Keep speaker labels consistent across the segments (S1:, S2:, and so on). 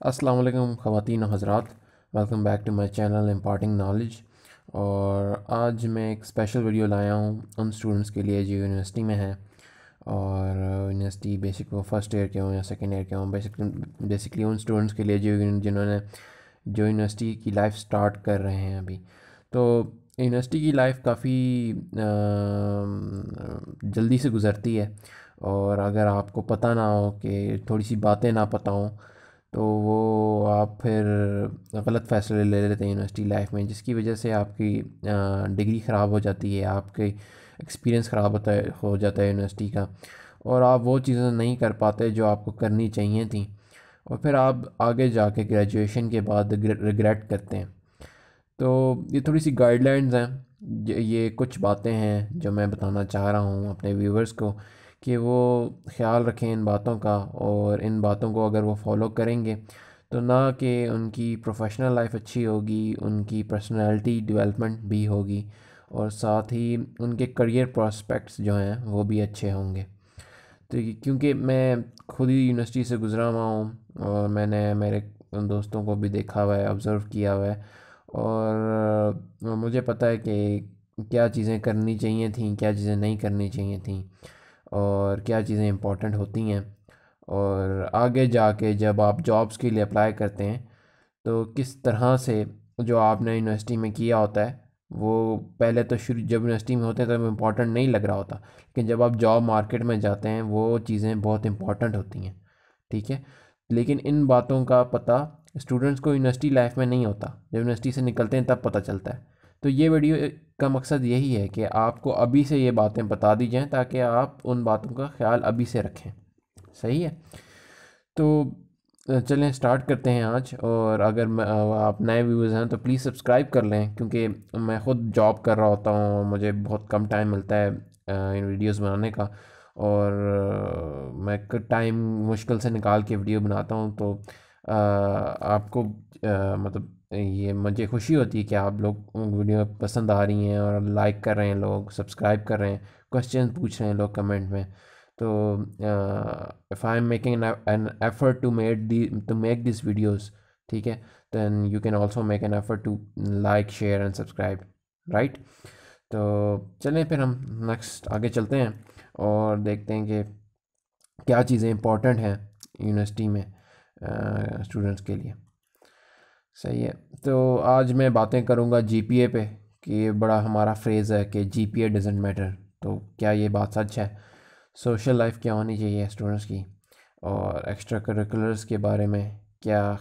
S1: السلام علیکم خواتین و حضرات welcome back to my channel imparting knowledge اور آج میں ایک اسپیشل ویڈیو لایا ہوں ان اسٹوڈنٹس کے لیے، جو یونیورسٹی میں ہیں۔ اور یونیورسٹی بیسک وہ فرسٹ ایئر کے ہوں یا سیکنڈ ایئر کے ہوں۔ بیسکلی ان اسٹوڈنٹس کے لیے جو جنہوں نے جو یونیورسٹی کی لائف سٹارٹ کر رہے ہیں ابھی۔ تو یونیورسٹی کی لائف کافی جلدی سے گزرتی ہے۔ اور اگر آپ کو پتہ نہ ہو کہ تھوڑی سی باتیں نہ پتہ ہوں تو وہ آپ پھر غلط فیصلے لے لیتے ہیں یونیورسٹی لائف میں، جس کی وجہ سے آپ کی ڈگری خراب ہو جاتی ہے، آپ کے ایکسپیرینس خراب ہوتا ہے، ہو جاتا ہے یونیورسٹی کا۔ اور آپ وہ چیزیں نہیں کر پاتے جو آپ کو کرنی چاہیے تھیں۔ اور پھر آپ آگے جا کے گریجویشن کے بعد ریگریٹ کرتے ہیں۔ تو یہ تھوڑی سی گائیڈ لائنز ہیں۔ یہ کچھ باتیں ہیں جو میں بتانا چاہ رہا ہوں اپنے ویورز کو۔ کہ وہ خیال رکھیں ان باتوں کا اور ان باتوں کو اگر وہ فالو کریں گے تو نہ کہ ان کی پروفیشنل لائف اچھی ہوگی، ان کی پرسنالٹی ڈیولپمنٹ بھی ہوگی اور ساتھ ہی ان کے کریئر پراسپیکٹس جو ہیں وہ بھی اچھے ہوں گے۔ تو کیونکہ میں خود ہی یونیورسٹی سے گزرا ہوا ہوں اور میں نے میرے دوستوں کو بھی دیکھا ہوا ہے آبزرو کیا ہوا ہے اور مجھے پتہ ہے کہ کیا چیزیں کرنی چاہیے تھیں، کیا چیزیں نہیں کرنی چاہیے تھیں۔ اور کیا چیزیں امپورٹنٹ ہوتی ہیں اور آگے جا کے جب آپ جابس کے لیے اپلائی کرتے ہیں، تو کس طرح سے جو آپ نے یونیورسٹی میں کیا ہوتا ہے، وہ پہلے تو شروع، جب یونیورسٹی میں ہوتے ہیں تو امپورٹنٹ نہیں لگ رہا ہوتا، لیکن جب آپ جاب مارکیٹ میں جاتے ہیں، وہ چیزیں بہت امپورٹنٹ ہوتی ہیں، ٹھیک ہے؟ لیکن ان باتوں کا پتہ اسٹوڈنٹس کو یونیورسٹی لائف میں نہیں ہوتا، جب یونیورسٹی سے نکلتے ہیں تب پتہ چلتا ہے۔ تو یہ ویڈیو کا مقصد یہی ہے کہ آپ کو ابھی سے یہ باتیں بتا دی جائیں تاکہ آپ ان باتوں کا خیال ابھی سے رکھیں۔ صحیح ہے؟ تو چلیں سٹارٹ کرتے ہیں آج اور اگر آپ نئے ویوز ہیں تو پلیز سبسکرائب کر لیں کیونکہ میں خود جاب کر رہا ہوتا ہوں مجھے بہت کم ٹائم ملتا ہے ان ویڈیوز بنانے کا۔ اور میں ٹائم مشکل سے نکال کے ویڈیو بناتا ہوں تو آپ کو مطلب یہ مجھے خوشی ہوتی ہے کہ آپ لوگ ویڈیو پسند آ رہی ہیں اور لائک کر رہے ہیں لوگ، سبسکرائب کر رہے ہیں کوشچن پوچھ رہے ہیں لوگ کمنٹ میں۔ تو if I am making an effort to make the to make these videos ٹھیک ہے؟ Then you can also make an effort to like share and subscribe right تو چلیں پھر ہم نیکسٹ آگے چلتے ہیں اور دیکھتے ہیں کہ کیا چیزیں امپورٹنٹ ہیں یونیورسٹی میں اسٹوڈنٹس کے لیے۔ صحیح ہے۔ تو آج میں باتیں کروں گا جی پی اے پہ کہ یہ بڑا ہمارا فریز ہے کہ جی پی اے ڈزنٹ میٹر تو کیا یہ بات سچ ہے؟ سوشل لائف کیا ہونی چاہیے اسٹوڈنٹس کی؟ اور ایکسٹرا کریکولرس کے بارے میں کیا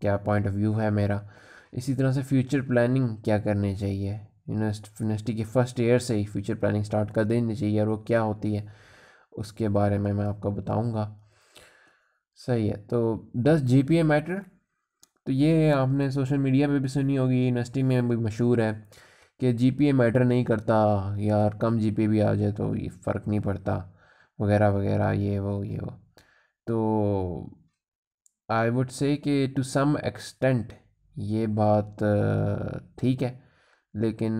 S1: کیا پوائنٹ آف ویو ہے میرا؟ اسی طرح سے فیوچر پلاننگ کیا کرنی چاہیے؟ یونیورسٹی کے فرسٹ ایئر سے ہی فیوچر پلاننگ سٹارٹ کر دینی چاہیے اور وہ کیا ہوتی ہے؟ اس کے بارے میں میں آپ کو بتاؤں گا۔ صحیح ہے۔ تو ڈس جی پی اے میٹر تو یہ آپ نے سوشل میڈیا پہ بھی سنی ہوگی یونیورسٹی میں بھی مشہور ہے کہ جی پی اے میٹر نہیں کرتا، یار کم جی پی بھی آ جائے تو یہ فرق نہیں پڑتا، وغیرہ وغیرہ، یہ وہ یہ وہ۔ تو آئی وڈ سے کہ ٹو سم ایکسٹینٹ یہ بات ٹھیک ہے، لیکن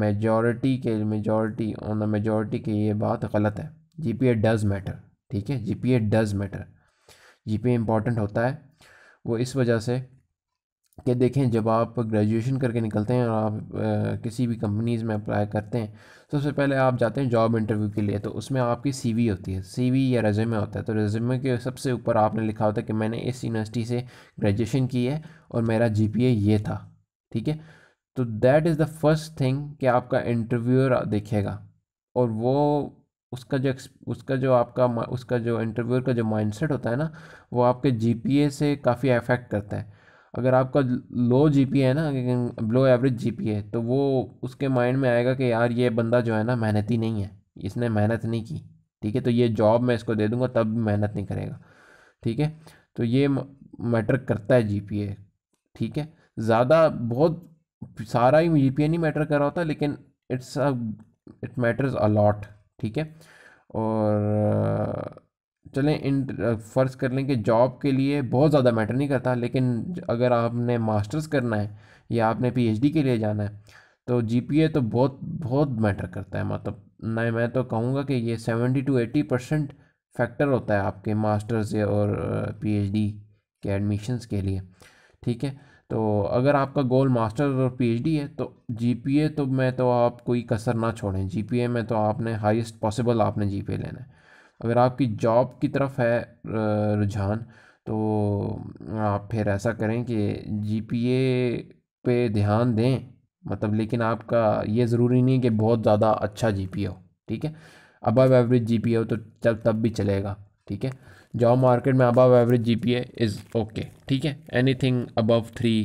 S1: میجورٹی کے میجورٹی آن دا میجورٹی کے یہ بات غلط ہے۔ G P A does matter ٹھیک ہے؟ G P A does matter G P important ہوتا ہے۔ وہ اس وجہ سے کہ دیکھیں جب آپ گریجویشن کر کے نکلتے ہیں اور آپ کسی بھی کمپنیز میں اپلائی کرتے ہیں، سب سے پہلے آپ جاتے ہیں جاب انٹرویو کے لیے، تو اس میں آپ کی سی وی ہوتی ہے۔ سی وی یا ریزیومے ہوتا ہے، تو ریزیومے کے سب سے اوپر آپ نے لکھا ہوتا ہے کہ میں نے اس یونیورسٹی سے گریجویشن کی ہے اور میرا جی پی اے یہ تھا، ٹھیک ہے؟ تو that is the first thing کہ آپ کا انٹرویور دیکھے گا اور وہ اس کا جو اس کا جو آپ کا اس کا جو انٹرویور کا جو مائنڈ سیٹ ہوتا ہے نا، وہ آپ کے جی پی اے سے کافی افیکٹ کرتا ہے۔ اگر آپ کا لو جی پی ہے نا لو ایوریج جی پی ہے تو وہ اس کے مائنڈ میں آئے گا کہ یار یہ بندہ جو ہے نا محنتی نہیں ہے، اس نے محنت نہیں کی۔ ٹھیک ہے، تو یہ جاب میں اس کو دے دوں گا، تب بھی محنت نہیں کرے گا۔ ٹھیک ہے، تو یہ میٹر کرتا ہے جی پی اے۔ ٹھیک ہے، زیادہ بہت سارا ہی جی پی اے نہیں میٹر کر رہا ہوتا، لیکن اٹس اٹ میٹرز الاٹ ٹھیک ہے؟ اور چلیں، ان فرض کر لیں کہ جاب کے لیے بہت زیادہ میٹر نہیں کرتا، لیکن اگر آپ نے ماسٹرز کرنا ہے یا آپ نے پی ایچ ڈی کے لیے جانا ہے، تو جی پی اے تو بہت بہت میٹر کرتا ہے۔ مطلب نہ میں تو کہوں گا کہ یہ seventy to eighty percent factor ہوتا ہے آپ کے ماسٹرز اور پی ایچ ڈی کے ایڈمیشنز کے لیے۔ ٹھیک ہے؟ تو اگر آپ کا گول ماسٹر اور پی ایچ ڈی ہے تو جی پی اے تو میں تو آپ کوئی کثر نہ چھوڑیں۔ جی پی اے میں تو آپ نے ہائیسٹ پاسبل آپ نے جی پی اے لینا ہے۔ اگر آپ کی جاب کی طرف ہے رجحان، تو آپ پھر ایسا کریں کہ جی پی اے پہ دھیان دیں۔ مطلب لیکن آپ کا یہ ضروری نہیں کہ بہت زیادہ اچھا جی پی اے ہو، ٹھیک ہے؟ ابو ایوریج جی پی اے ہو تو تب بھی چلے گا، ٹھیک ہے؟ جاب مارکیٹ میں ابو ایوریج جی پی اے از اوکے ٹھیک ہے. Anything above three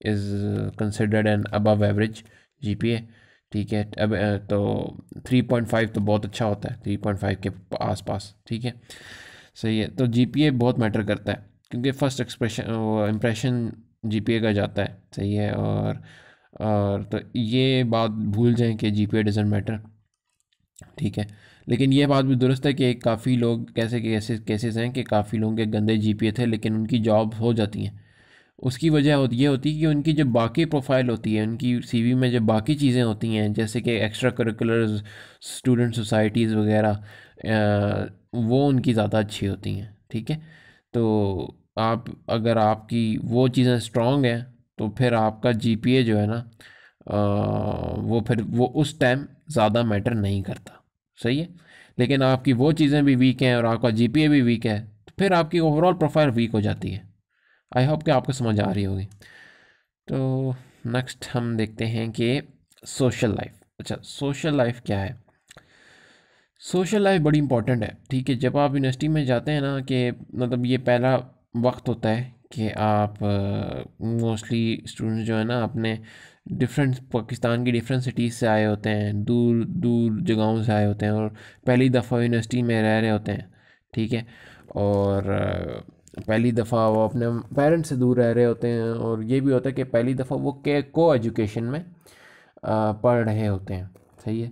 S1: is considered an Abu average G P A ٹھیک ہے. اب تو تھری پوائنٹ فائیو تو بہت اچھا ہوتا ہے تھری پوائنٹ فائیو کے آس پاس، ٹھیک ہے. صحیح ہے، تو جی پی اے بہت میٹر کرتا ہے، کیونکہ first expression impression G P A کا جاتا ہے، صحیح ہے. اور اور تو یہ بات بھول جائیں کہ جی پی اے ڈزنٹ میٹر ٹھیک ہے. لیکن یہ بات بھی درست ہے کہ کافی لوگ کیسے کیسے کیسز ہیں کہ کافی لوگوں کے گندے جی پی اے تھے لیکن ان کی جاب ہو جاتی ہیں۔ اس کی وجہ یہ ہوتی ہے کہ ان کی جو باقی پروفائل ہوتی ہے، ان کی سی وی میں جو باقی چیزیں ہوتی ہیں، جیسے کہ ایکسٹرا کریکولرز اسٹوڈنٹ سوسائٹیز وغیرہ وہ ان کی زیادہ اچھی ہوتی ہیں، ٹھیک ہے؟ تو آپ اگر آپ کی وہ چیزیں اسٹرانگ ہیں تو پھر آپ کا جی پی اے جو ہے نا وہ پھر وہ اس ٹائم زیادہ میٹر نہیں کرتا۔ صحیح ہے۔ لیکن آپ کی وہ چیزیں بھی ویک ہیں اور آپ کا جی پی اے بھی ویک ہے، تو پھر آپ کی اوور آل پروفائل ویک ہو جاتی ہے۔ آئی ہوپ کہ آپ کو سمجھ آ رہی ہوگی۔ تو نیکسٹ ہم دیکھتے ہیں کہ سوشل لائف اچھا سوشل لائف کیا ہے؟ سوشل لائف بڑی امپورٹنٹ ہے۔ ٹھیک ہے، جب آپ یونیورسٹی میں جاتے ہیں نا کہ مطلب یہ پہلا وقت ہوتا ہے کہ آپ موسٹلی اسٹوڈنٹ جو ہے نا اپنے ڈفرینٹ پاکستان کی ڈفرینٹ سٹیز سے آئے ہوتے ہیں، دور دور جگہوں سے آئے ہوتے ہیں اور پہلی دفعہ یونیورسٹی میں رہ رہے ہوتے ہیں، ٹھیک ہے؟ اور پہلی دفعہ وہ اپنے پیرنٹس سے دور رہ رہے ہوتے ہیں اور یہ بھی ہوتا ہے کہ پہلی دفعہ وہ کو ایجوکیشن میں پڑھ رہے ہوتے ہیں، صحیح ہے؟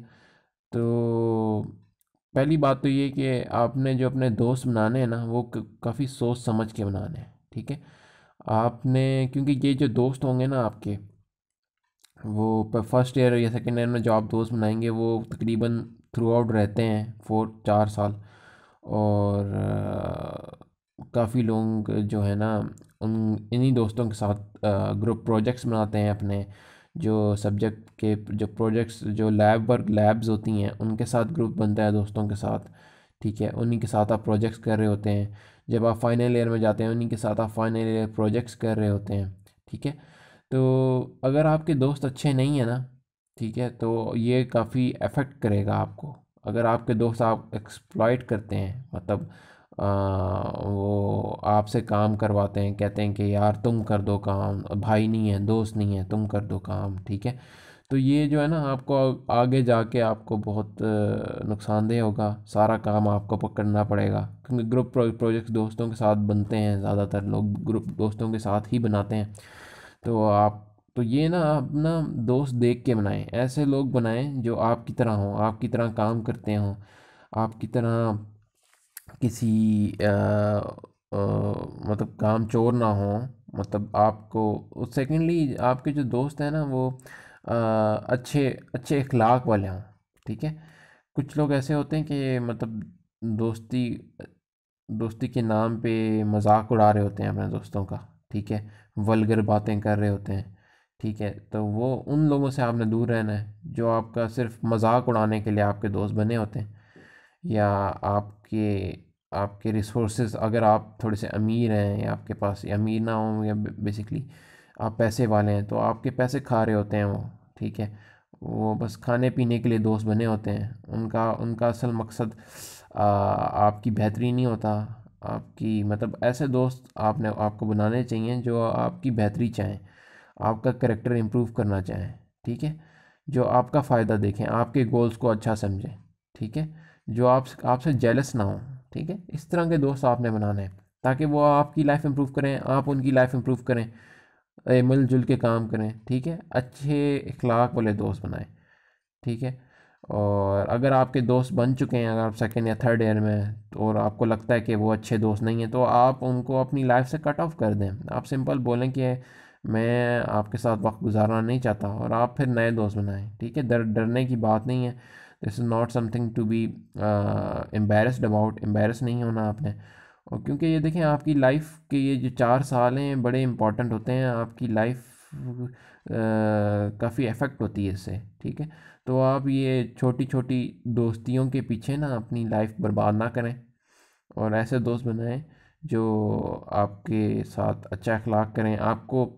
S1: تو پہلی بات تو یہ کہ آپ نے جو اپنے دوست بنانے ہیں نا، وہ کافی سوچ سمجھ کے بنانے ہیں، ٹھیک ہے؟ آپ نے، کیونکہ یہ جو دوست ہوں گے نا آپ کے وہ فرسٹ ایئر یا سیکنڈ ایئر میں جو آپ دوست بنائیں گے، وہ تقریباً تھرو آؤٹ رہتے ہیں فور چار سال۔ اور کافی لوگ جو ہے نا، ان، انہی دوستوں کے ساتھ گروپ پروجیکٹس بناتے ہیں اپنے۔ جو سبجیکٹ کے، جو پروجیکٹس جو لیب ورک لیبز ہوتی ہیں، ان کے ساتھ گروپ بنتا ہے دوستوں کے ساتھ۔ ٹھیک ہے؟ انہی کے ساتھ آپ پروجیکٹس کر رہے ہوتے ہیں۔ جب آپ فائنل ایئر میں جاتے ہیں، انہی کے ساتھ آپ فائنل ایئر پروجیکٹس کر رہے ہوتے ہیں۔ ٹھیک ہے؟ تو اگر آپ کے دوست اچھے نہیں ہیں نا، ٹھیک ہے، تو یہ کافی افیکٹ کرے گا آپ کو۔ اگر آپ کے دوست آپ ایکسپلائٹ کرتے ہیں مطلب وہ آپ سے کام کرواتے ہیں، کہتے ہیں کہ یار تم کر دو کام، بھائی نہیں ہے، دوست نہیں ہے، تم کر دو کام، ٹھیک ہے۔ تو یہ جو ہے نا، آپ کو آگے جا کے آپ کو بہت نقصان دہ ہوگا، سارا کام آپ کو پکڑنا پڑے گا۔ کیونکہ گروپ پروجیکٹس دوستوں کے ساتھ بنتے ہیں، زیادہ تر لوگ گروپ دوستوں کے ساتھ ہی بناتے ہیں۔ تو آپ، تو یہ نا اپنا دوست دیکھ کے بنائیں۔ ایسے لوگ بنائیں جو آپ کی طرح ہوں، آپ کی طرح کام کرتے ہوں، آپ کی طرح کسی مطلب کام چور نہ ہوں۔ مطلب آپ کو سیکنڈلی آپ کے جو دوست ہیں نا وہ اچھے اچھے اخلاق والے ہوں، ٹھیک ہے؟ کچھ لوگ ایسے ہوتے ہیں کہ مطلب دوستی دوستی کے نام پہ مذاق اڑا رہے ہوتے ہیں اپنے دوستوں کا، ٹھیک ہے؟ ولگر باتیں کر رہے ہوتے ہیں، ٹھیک ہے؟ تو وہ ان لوگوں سے آپ نے دور رہنا ہے جو آپ کا صرف مذاق اڑانے کے لیے آپ کے دوست بنے ہوتے ہیں، یا آپ کے آپ کے ریسورسز اگر آپ تھوڑے سے امیر ہیں یا آپ کے پاس امیر نہ ہوں یا بیسکلی آپ پیسے والے ہیں، تو آپ کے پیسے کھا رہے ہوتے ہیں وہ، ٹھیک ہے؟ وہ بس کھانے پینے کے لیے دوست بنے ہوتے ہیں، ان کا ان کا اصل مقصد آپ کی بہتری نہیں ہوتا آپ کی مطلب ایسے دوست آپ نے، آپ کو بنانے چاہئیں جو آپ کی بہتری چاہیں، آپ کا کریکٹر امپروو کرنا چاہیں، ٹھیک ہے؟ جو آپ کا فائدہ دیکھیں، آپ کے گولز کو اچھا سمجھیں، ٹھیک ہے؟ جو آپ آپ سے جیلس نہ ہوں، ٹھیک ہے؟ اس طرح کے دوست آپ نے بنانے ہیں، تاکہ وہ آپ کی لائف امپروو کریں، آپ ان کی لائف امپروو کریں مل جل کے کام کریں، ٹھیک ہے؟ اچھے اخلاق والے دوست بنائیں، ٹھیک ہے؟ اور اگر آپ کے دوست بن چکے ہیں، اگر آپ سیکنڈ یا تھرڈ ایئر میں اور آپ کو لگتا ہے کہ وہ اچھے دوست نہیں ہیں، تو آپ ان کو اپنی لائف سے کٹ آف کر دیں۔ آپ سمپل بولیں کہ میں آپ کے ساتھ وقت گزارنا نہیں چاہتا اور آپ پھر نئے دوست بنائیں۔ ٹھیک ہے؟ ڈر ڈرنے کی بات نہیں ہے۔ This is not something to be embarrassed about embarrass نہیں ہونا آپ نے۔ اور کیونکہ یہ دیکھیں، آپ کی لائف کے یہ جو چار سال ہیں، بڑے امپورٹنٹ ہوتے ہیں۔ آپ کی لائف کافی افیکٹ ہوتی ہے اس سے۔ ٹھیک ہے؟ تو آپ یہ چھوٹی چھوٹی دوستیوں کے پیچھے نا اپنی لائف برباد نہ کریں اور ایسے دوست بنائیں جو آپ کے ساتھ اچھا اخلاق کریں۔ آپ کو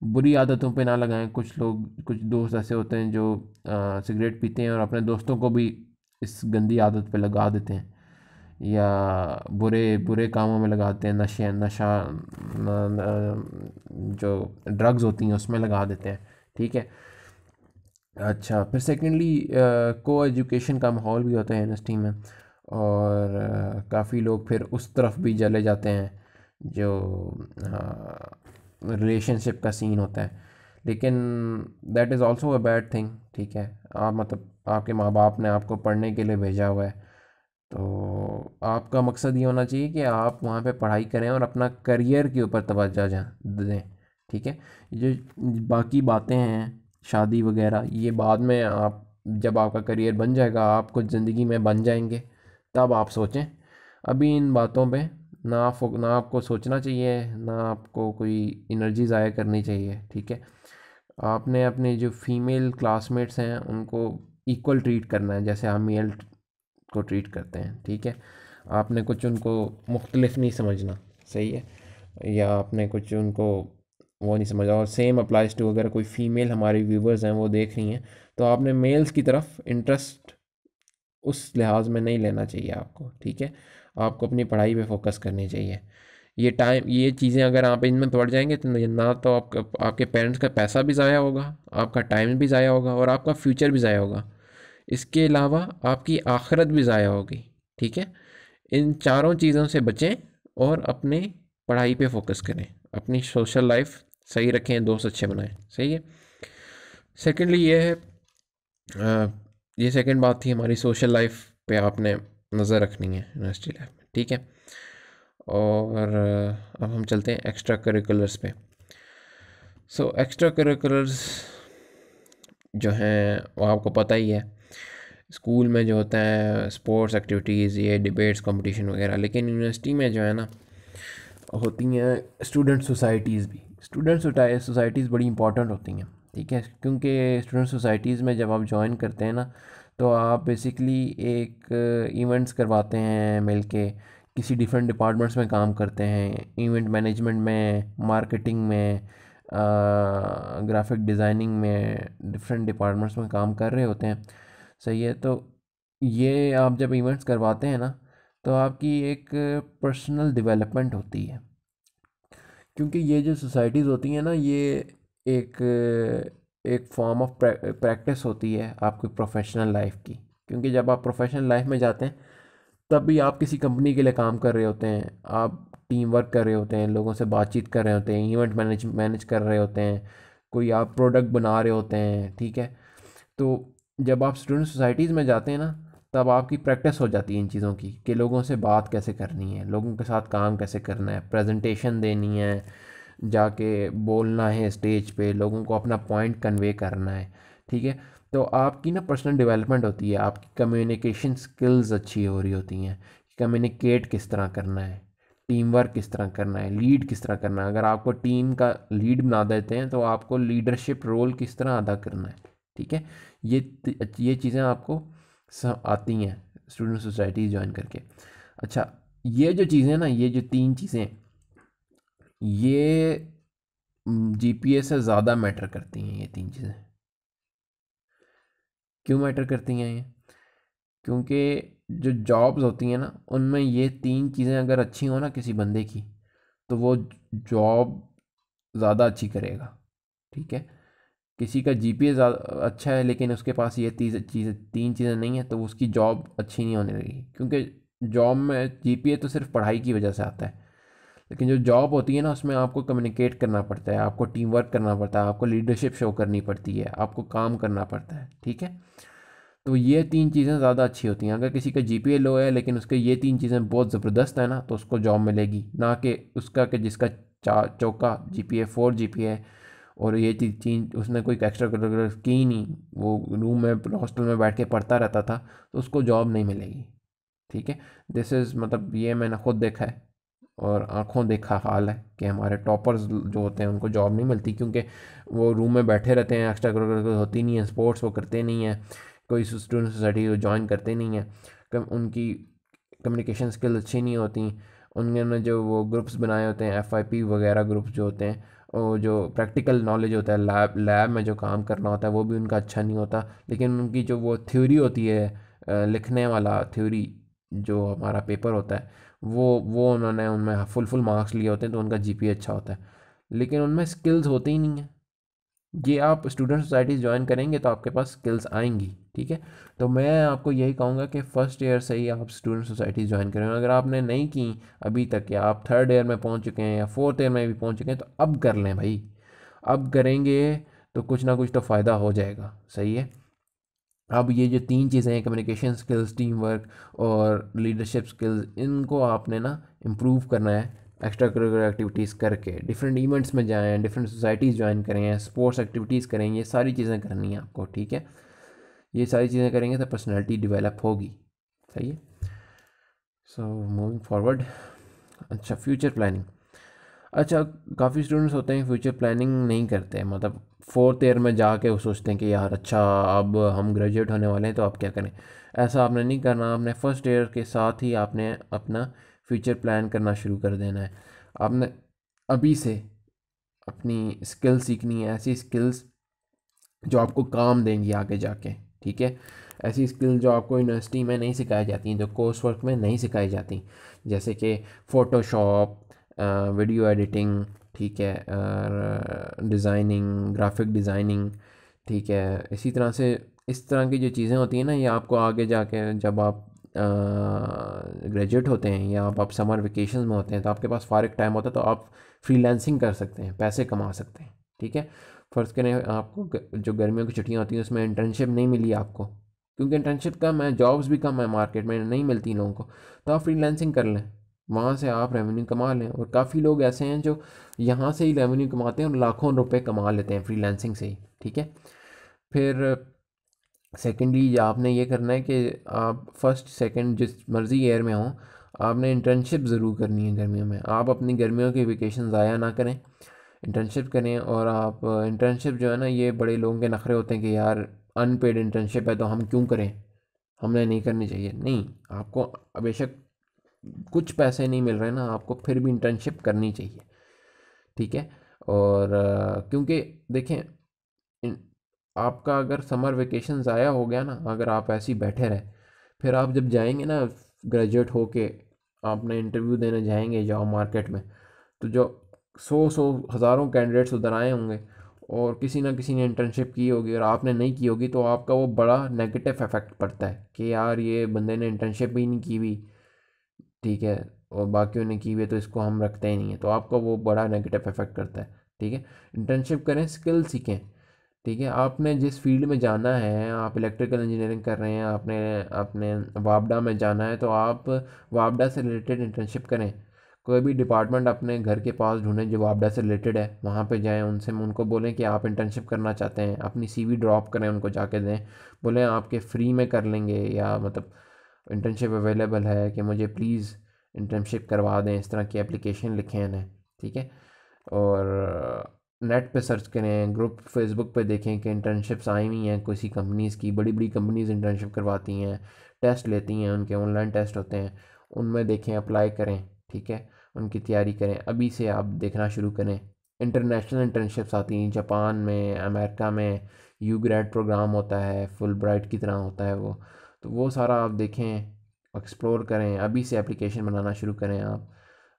S1: بری عادتوں پہ نہ لگائیں۔ کچھ لوگ، کچھ دوست ایسے ہوتے ہیں جو سگریٹ پیتے ہیں اور اپنے دوستوں کو بھی اس گندی عادت پہ لگا دیتے ہیں یا برے برے کاموں میں لگاتے ہیں۔ نشے، نشہ جو ڈرگز ہوتی ہیں اس میں لگا دیتے ہیں۔ ٹھیک ہے؟ اچھا پھر سیکنڈلی کو ایجوکیشن کا ماحول بھی ہوتا ہے یونیورسٹی میں، اور کافی لوگ پھر اس طرف بھی جلے جاتے ہیں جو ریلیشن شپ کا سین ہوتا ہے۔ لیکن that is also a bad thing ٹھیک ہے۔ آپ مطلب آپ کے ماں باپ نے آپ کو پڑھنے کے لیے بھیجا ہوا ہے۔ تو آپ کا مقصد یہ ہونا چاہیے کہ آپ وہاں پہ پڑھائی کریں اور اپنا کریئر کے اوپر توجہ دیں، ٹھیک ہے۔ جو باقی باتیں ہیں شادی وغیرہ، یہ بعد میں آپ، جب آپ کا کریئر بن جائے گا، آپ کچھ زندگی میں بن جائیں گے، تب آپ سوچیں۔ ابھی ان باتوں پہ نہ آپ نہ آپ کو سوچنا چاہیے، نہ آپ کو کوئی انرجی ضائع کرنی چاہیے، ٹھیک ہے؟ آپ نے اپنے جو فیمیل کلاس میٹس ہیں، ان کو ایکول ٹریٹ کرنا ہے، جیسے آپ میل کو ٹریٹ کرتے ہیں، ٹھیک ہے؟ آپ نے کچھ ان کو مختلف نہیں سمجھنا، صحیح ہے؟ یا آپ نے کچھ ان کو وہ نہیں سمجھا اور سیم اپلائز ٹو اگر کوئی فیمیل ہماری ویورز ہیں، وہ دیکھ رہی ہیں۔ تو آپ نے میلز کی طرف انٹرسٹ اس لحاظ میں نہیں لینا چاہیے آپ کو، ٹھیک ہے؟ آپ کو اپنی پڑھائی پہ فوکس کرنی چاہیے۔ یہ ٹائم یہ چیزیں اگر آپ ان میں پڑ جائیں گے تو نہ تو آپ کا، آپ کے پیرنٹس کا پیسہ بھی ضائع ہوگا، آپ کا ٹائم بھی ضائع ہوگا اور آپ کا فیوچر بھی ضائع ہوگا۔ اس کے علاوہ آپ کی آخرت بھی ضائع ہوگی، ٹھیک ہے؟ ان چاروں چیزوں سے بچیں اور اپنے پڑھائی پہ فوکس کریں، اپنی سوشل لائف صحیح رکھیں دوست اچھے بنائیں صحیح ہے سیکنڈلی یہ ہے یہ سیکنڈ بات تھی ہماری سوشل لائف پہ آپ نے نظر رکھنی ہے یونیورسٹی لائف میں ٹھیک ہے اور اب ہم چلتے ہیں ایکسٹرا کریکولرس پہ سو ایکسٹرا کریکولرس جو ہیں وہ آپ کو پتہ ہی ہے اسکول میں جو ہوتا ہے اسپورٹس ایکٹیویٹیز یہ ڈبیٹس کمپٹیشن وغیرہ لیکن یونیورسٹی میں جو ہے نا ہوتی ہیں اسٹوڈنٹ سوسائٹیز بھی اسٹوڈنٹ سوسائٹیز بڑی امپورٹنٹ ہوتی ہیں، ٹھیک ہے؟ کیونکہ اسٹوڈنٹ سوسائٹیز میں جب آپ جوائن کرتے ہیں نا، تو آپ بیسکلی ایک ایونٹس کرواتے ہیں مل کے، کسی ڈفرینٹ ڈپارٹمنٹس میں کام کرتے ہیں ایونٹ مینجمنٹ میں مارکیٹنگ میں گرافک ڈیزائننگ میں ڈفرینٹ ڈپارٹمنٹس میں کام کر رہے ہوتے ہیں۔ صحیح ہے؟ تو یہ آپ جب ایونٹس کرواتے ہیں نا، تو آپ کی ایک پرسنل ڈیولپمنٹ ہوتی ہے۔ کیونکہ یہ جو سوسائٹیز ہوتی ہیں نا، یہ ایک ایک فارم آف پریکٹس ہوتی ہے آپ کی پروفیشنل لائف کی۔ کیونکہ جب آپ پروفیشنل لائف میں جاتے ہیں، تب بھی آپ کسی کمپنی کے لیے کام کر رہے ہوتے ہیں، آپ ٹیم ورک کر رہے ہوتے ہیں، لوگوں سے بات چیت کر رہے ہوتے ہیں ایونٹ مینج مینج کر رہے ہوتے ہیں، کوئی آپ پروڈکٹ بنا رہے ہوتے ہیں، ٹھیک ہے۔ تو جب آپ اسٹوڈنٹ سوسائٹیز میں جاتے ہیں نا تب آپ کی پریکٹس ہو جاتی ہے ان چیزوں کی کہ لوگوں سے بات کیسے کرنی ہے، لوگوں کے ساتھ کام کیسے کرنا ہے پریزنٹیشن دینی ہے، جا کے بولنا ہے اسٹیج پہ، لوگوں کو اپنا پوائنٹ کنوے کرنا ہے، ٹھیک ہے؟ تو آپ کی نا پرسنل ڈیولپمنٹ ہوتی ہے، آپ کی کمیونیکیشن سکلز اچھی ہو رہی ہوتی ہیں کمیونیکیٹ کس طرح کرنا ہے ٹیم ورک کس طرح کرنا ہے لیڈ کس طرح کرنا ہے، اگر آپ کو ٹیم کا لیڈ بنا دیتے ہیں تو آپ کو لیڈرشپ رول کس طرح ادا کرنا ہے، ٹھیک ہے؟ یہ یہ چیزیں آپ کو آتی ہیں اسٹوڈنٹ سوسائٹی جوائن کر کے۔ اچھا یہ جو چیزیں نا، یہ جو تین چیزیں یہ جی پی ایس سے زیادہ میٹر کرتی ہیں، یہ تین چیزیں۔ کیوں میٹر کرتی ہیں یہ؟ کیونکہ جو جابز ہوتی ہیں نا، ان میں یہ تین چیزیں اگر اچھی ہوں نا کسی بندے کی، تو وہ جاب زیادہ اچھی کرے گا۔ ٹھیک ہے؟ کسی کا جی پی اے اچھا ہے لیکن اس کے پاس یہ تیز چیزیں، تین چیزیں نہیں ہیں، تو اس کی جاب اچھی نہیں ہونے لگی۔ کیونکہ جاب میں جی پی اے تو صرف پڑھائی کی وجہ سے آتا ہے، لیکن جو جاب ہوتی ہے نا، اس میں آپ کو کمیونیکیٹ کرنا پڑتا ہے، آپ کو ٹیم ورک کرنا پڑتا ہے، آپ کو لیڈرشپ شو کرنی پڑتی ہے، آپ کو کام کرنا پڑتا ہے، ٹھیک ہے؟ تو یہ تین چیزیں زیادہ اچھی ہوتی ہیں۔ اگر کسی کا جی پی اے لو ہے لیکن اس کے یہ تین چیزیں بہت زبردست ہیں نا، تو اس کو جاب ملے گی۔ نہ کہ اس کا کہ جس کا چا، چوکا جی پی اے فور جی پی اے اور یہ چیز چین اس نے کوئی ایکسٹرا کریکولر کی ہی نہیں۔ وہ روم میں ہاسٹل میں بیٹھ کے پڑھتا رہتا تھا تو اس کو جاب نہیں ملے گی۔ ٹھیک ہے؟ دس از مطلب یہ میں نے خود دیکھا ہے اور آنکھوں دیکھا حال ہے کہ ہمارے ٹاپرز جو ہوتے ہیں ان کو جاب نہیں ملتی کیونکہ وہ روم میں بیٹھے رہتے ہیں ایکسٹرا کریکولر ہوتی نہیں ہے اسپورٹس وہ کرتے نہیں ہیں، کوئی اسٹوڈنٹ سوسائٹی وہ جوائن کرتے نہیں ہیں۔ ان کی کمیونیکیشن اسکل اچھی نہیں ہوتی۔ ان نے جو وہ گروپس بنائے ہوتے ہیں ایف آئی پی وغیرہ گروپس جو ہوتے ہیں جو پریکٹیکل نالج ہوتا ہے لیب لیب میں جو کام کرنا ہوتا ہے وہ بھی ان کا اچھا نہیں ہوتا۔ لیکن ان کی جو وہ تھیوری ہوتی ہے لکھنے والا تھیوری جو ہمارا پیپر ہوتا ہے، وہ وہ انہوں نے ان میں فل فل مارکس لیے ہوتے ہیں تو ان کا جی پی اچھا ہوتا ہے۔ لیکن ان میں اسکلز ہوتے ہی نہیں ہیں۔ یہ آپ اسٹوڈنٹ سوسائٹیز جوائن کریں گے تو آپ کے پاس اسکلس آئیں گی، ٹھیک ہے؟ تو میں آپ کو یہی کہوں گا کہ فرسٹ ایئر سے ہی آپ اسٹوڈنٹ سوسائٹیز جوائن کریں۔ اگر آپ نے نہیں کی ابھی تک، یا آپ تھرڈ ایئر میں پہنچ چکے ہیں یا فورتھ ایئر میں بھی پہنچ چکے ہیں، تو اب کر لیں بھائی۔ اب کریں گے تو کچھ نہ کچھ تو فائدہ ہو جائے گا، صحیح ہے؟ اب یہ جو تین چیزیں ہیں کمیونیکیشن اسکلس ٹیم ورک اور لیڈرشپ اسکلز ان کو آپ نے نا امپروو کرنا ہے۔ ایکسٹرا کریکولر ایکٹیویٹیز کر کے ڈفرینٹ ایونٹس میں جائیں ڈفرینٹ سوسائٹیز جوائن کریں اسپورٹس ایکٹیویٹیز کریں یہ ساری چیزیں کرنی ہیں آپ کو ٹھیک ہے یہ ساری چیزیں کریں گے تو پرسنالٹی ڈیولپ ہوگی صحیح ہے سو موونگ فارورڈ اچھا فیوچر پلاننگ اچھا کافی اسٹوڈنٹس ہوتے ہیں فیوچر پلاننگ نہیں کرتے مطلب فورتھ ایئر میں جا کے وہ سوچتے ہیں کہ یار اچھا اب ہم گریجویٹ ہونے والے ہیں تو آپ کیا کریں ایسا آپ نے نہیں کرنا آپ نے فرسٹ ایئر کے ساتھ ہی آپ نے اپنا فیوچر پلان کرنا شروع کر دینا ہے۔ آپ نے ابھی سے اپنی اسکل سیکھنی ہے، ایسی اسکلس جو آپ کو کام دیں گی آگے جا کے، ٹھیک ہے؟ ایسی اسکل جو آپ کو یونیورسٹی میں نہیں سکھائی جاتی ہیں جو کورس ورک میں نہیں سکھائی جاتی۔ جیسے کہ فوٹو شاپ ویڈیو ایڈیٹنگ ٹھیک ہے ڈیزائننگ گرافک ڈیزائننگ ٹھیک ہے۔ اسی طرح سے اس طرح کی جو چیزیں ہوتی ہیں نا، یہ آپ کو آگے جا کے جب آپ گریجویٹ ہوتے ہیں یا آپ آپ سمر ویکیشن میں ہوتے ہیں تو آپ کے پاس فارغ ٹائم ہوتا ہے تو آپ فری لینسنگ کر سکتے ہیں، پیسے کما سکتے ہیں، ٹھیک ہے؟ فرض کریں آپ کو جو گرمیوں کی چھٹیاں ہوتی ہیں اس میں انٹرنشپ نہیں ملی آپ کو، کیونکہ انٹرنشپ کم ہے جابس بھی کم ہے مارکیٹ میں، نہیں ملتی لوگوں کو، تو آپ فری لینسنگ کر لیں، وہاں سے آپ ریونیو کما لیں، اور کافی لوگ ایسے ہیں جو یہاں سے ہی ریونیو کماتے ہیں اور لاکھوں روپے کما لیتے ہیں فری لینسنگ سے ہی، ٹھیک ہے؟ پھر سیکنڈلی آپ نے یہ کرنا ہے کہ آپ فرسٹ سیکنڈ جس مرضی ایئر میں ہوں، آپ نے انٹرنشپ ضرور کرنی ہے گرمیوں میں۔ آپ اپنی گرمیوں کی ویکیشن ضائع نہ کریں۔ انٹرنشپ کریں اور آپ انٹرنشپ جو ہے نا، یہ بڑے لوگوں کے نخرے ہوتے ہیں کہ یار ان پیڈ انٹرنشپ ہے تو ہم کیوں کریں؟ ہم نے نہیں کرنی چاہیے۔ نہیں، آپ کو بے شک کچھ پیسے نہیں مل رہے نا، آپ کو پھر بھی انٹرنشپ کرنی چاہیے۔ ٹھیک ہے؟ اور کیونکہ دیکھیں آپ کا اگر سمر ویکیشن ضائع ہو گیا نا، اگر آپ ایسے ہی بیٹھے رہے، پھر آپ جب جائیں گے نا گریجویٹ ہو کے، آپ نے انٹرویو دینے جائیں گے جاؤ مارکیٹ میں، تو جو سو سو ہزاروں کینڈیڈیٹس ادھر آئے ہوں گے اور کسی نہ کسی نے انٹرنشپ کی ہوگی اور آپ نے نہیں کی ہوگی، تو آپ کا وہ بڑا نگیٹو افیکٹ پڑتا ہے کہ یار یہ بندے نے انٹرنشپ بھی نہیں کی ہوئی، ٹھیک ہے، اور باقیوں نے کی ہوئی تو اس کو ہم رکھتے ہی نہیں ہیں، تو آپ کا وہ بڑا نگیٹو افیکٹ کرتا ہے، ٹھیک ہے۔ انٹرنشپ کریں اسکل سیکھیں۔ ٹھیک ہے، آپ نے جس فیلڈ میں جانا ہے، آپ الیکٹریکل انجینئرنگ کر رہے ہیں، آپ نے اپنے وابڈا میں جانا ہے، تو آپ وابڈا سے ریلیٹڈ انٹرنشپ کریں۔ کوئی بھی ڈپارٹمنٹ اپنے گھر کے پاس ڈھونڈیں جو وابڈا سے ریلیٹڈ ہے، وہاں پہ جائیں، ان سے، ان کو بولیں کہ آپ انٹرنشپ کرنا چاہتے ہیں۔ اپنی سی وی ڈراپ کریں، ان کو جا کے دیں۔ بولیں آپ کے فری میں کر لیں گے یا مطلب انٹرنشپ اویلیبل ہے کہ مجھے پلیز انٹرنشپ کروا دیں۔ اس طرح کی اپلیکیشن لکھیں انہیں، ٹھیک ہے۔ اور نیٹ پہ سرچ کریں گروپ فیس بک پہ دیکھیں کہ انٹرنشپس آئی ہوئی ہیں، کسی کمپنیز کی بڑی بڑی کمپنیز انٹرنشپ کرواتی ہیں ٹیسٹ لیتی ہیں، ان کے آن لائن ٹیسٹ ہوتے ہیں، ان میں دیکھیں اپلائی کریں، ٹھیک ہے؟ ان کی تیاری کریں۔ ابھی سے آپ دیکھنا شروع کریں۔ انٹرنیشنل انٹرنشپس آتی ہیں، جاپان میں، امریکہ میں یو گریڈ پروگرام ہوتا ہے فل برائٹ کی طرح ہوتا ہے وہ۔ تو وہ سارا آپ دیکھیں ایکسپلور کریں، ابھی سے اپلیکیشن بنانا شروع کریں آپ۔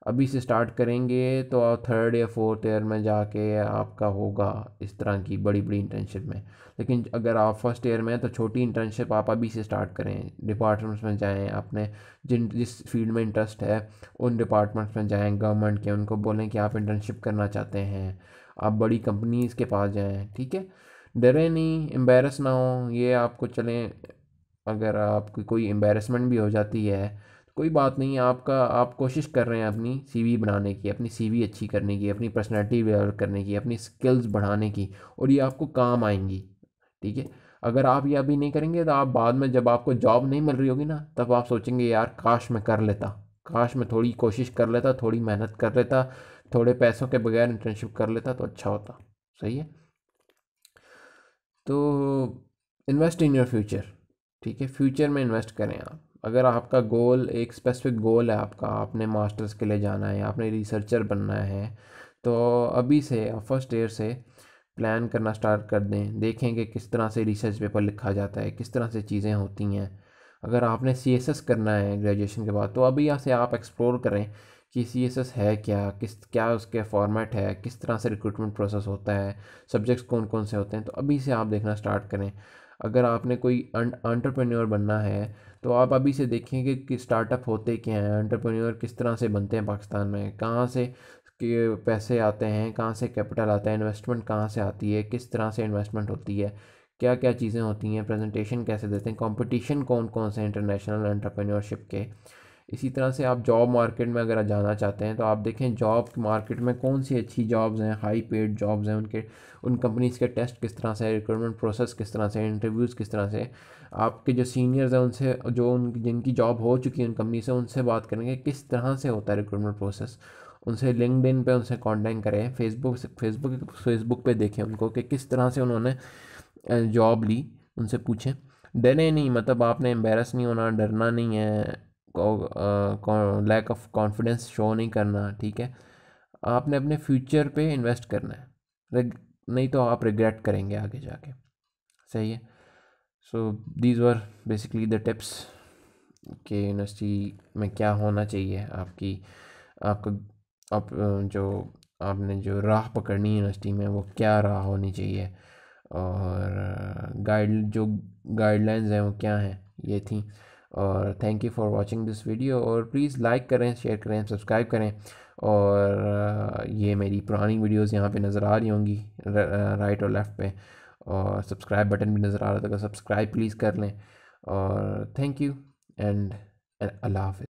S1: ابھی سے سٹارٹ کریں گے تو تھرڈ یا فورتھ ایئر میں جا کے آپ کا ہوگا اس طرح کی بڑی بڑی انٹرنشپ میں۔ لیکن اگر آپ فرسٹ ایئر میں ہیں تو چھوٹی انٹرنشپ آپ ابھی سے سٹارٹ کریں۔ ڈپارٹمنٹس میں جائیں اپنے جن جس فیلڈ میں انٹرسٹ ہے، ان ڈپارٹمنٹس میں جائیں۔ گورنمنٹ کے ان کو بولیں کہ آپ انٹرنشپ کرنا چاہتے ہیں۔ آپ بڑی کمپنیز کے پاس جائیں، ٹھیک ہے؟ ڈرے نہیں امبیرس نہ ہوں۔ یہ آپ کو چلیں۔ اگر آپ کی کوئی امبیرسمنٹ بھی ہو جاتی ہے کوئی بات نہیں، آپ کا، آپ کوشش کر رہے ہیں اپنی سی وی بنانے کی، اپنی سی وی اچھی کرنے کی، اپنی پرسنالٹی ڈیولپ کرنے کی، اپنی سکلز بڑھانے کی، اور یہ آپ کو کام آئیں گی، ٹھیک ہے؟ اگر آپ یہ ابھی نہیں کریں گے تو آپ بعد میں جب آپ کو جاب نہیں مل رہی ہوگی نا، تب آپ سوچیں گے یار کاش میں کر لیتا، کاش میں تھوڑی کوشش کر لیتا، تھوڑی محنت کر لیتا، تھوڑے پیسوں کے بغیر انٹرنشپ کر لیتا تو اچھا ہوتا، صحیح ہے؟ تو انویسٹ ان یور فیوچر ٹھیک ہے؟ فیوچر میں انویسٹ کریں آپ۔ اگر آپ کا گول ایک اسپیسیفک گول ہے آپ کا، آپ نے ماسٹرس کے لیے جانا ہے، آپ نے ریسرچر بننا ہے، تو ابھی سے فرسٹ ایئر سے پلان کرنا سٹارٹ کر دیں۔ دیکھیں کہ کس طرح سے ریسرچ پیپر لکھا جاتا ہے، کس طرح سے چیزیں ہوتی ہیں۔ اگر آپ نے سی ایس ایس کرنا ہے گریجویشن کے بعد، تو ابھی یہاں سے آپ ایکسپلور کریں کہ سی ایس ایس ہے کیا، کس، کیا اس کے فارمیٹ ہے، کس طرح سے ریکروٹمنٹ پروسیس ہوتا ہے سبجیکٹس کون کون سے ہوتے ہیں۔ تو ابھی سے آپ دیکھنا سٹارٹ کریں۔ اگر آپ نے کوئی انٹرپرینیور بننا ہے، تو آپ ابھی سے دیکھیں کہ اسٹارٹ اپ ہوتے کیا ہیں، انٹرپرینیور کس طرح سے بنتے ہیں پاکستان میں، کہاں سے کہ پیسے آتے ہیں، کہاں سے کیپٹل آتا ہے، انویسٹمنٹ کہاں سے آتی ہے، کس طرح سے انویسٹمنٹ ہوتی ہے، کیا کیا چیزیں ہوتی ہیں، پریزنٹیشن کیسے دیتے ہیں، کمپٹیشن کون کون سے انٹرنیشنل انٹرپرینیورشپ کے اسی طرح سے آپ جاب مارکیٹ میں اگر جانا چاہتے ہیں تو آپ دیکھیں جاب مارکیٹ میں کون سی اچھی جابز ہیں ہائی پیڈ جابز ہیں ان کے، ان کمپنیز کے ٹیسٹ کس طرح سے ریکروٹمنٹ پروسیس کس طرح سے انٹرویوز کس طرح سے۔ آپ کے جو سینئرز ہیں ان سے، جو ان جن کی جاب ہو چکی ہے ان کمپنی سے، ان سے بات کریں گے کس طرح سے ہوتا ہے ریکروٹمنٹ پروسیس ان سے لنکڈ ان پہ ان سے کانٹیکٹ کریں Facebook Facebook Facebook پہ دیکھیں ان کو کہ کس طرح سے انہوں نے جاب لی، ان سے پوچھیں۔ ڈرے نہیں مطلب آپ نے امبیرس نہیں ہونا، ڈرنا نہیں ہے۔ لیک آف کانفیڈنس شو نہیں کرنا، ٹھیک ہے؟ آپ نے اپنے فیوچر پہ انویسٹ کرنا ہے۔ نہیں تو آپ ریگریٹ کریں گے آگے جا کے۔ صحیح ہے؟ So these were basically the tips کہ یونیورسٹی میں کیا ہونا چاہیے آپ کی۔ آپ کا آپ جو آپ نے جو راہ پکڑنی ہے یونیورسٹی میں، وہ کیا راہ ہونی چاہیے؟ اور گائڈ جو گائیڈ لائنز ہیں وہ کیا ہیں؟ یہ تھیں۔ اور thank you for watching this video اور پلیز لائک کریں شیئر کریں سبسکرائب کریں اور یہ میری پرانی ویڈیوز یہاں پہ نظر آ رہی ہوں گی رائٹ اور لیفٹ پہ اور سبسکرائب بٹن بھی نظر آ رہا تھا سبسکرائب پلیز کر لیں اور تھینک یو اینڈ اللہ حافظ۔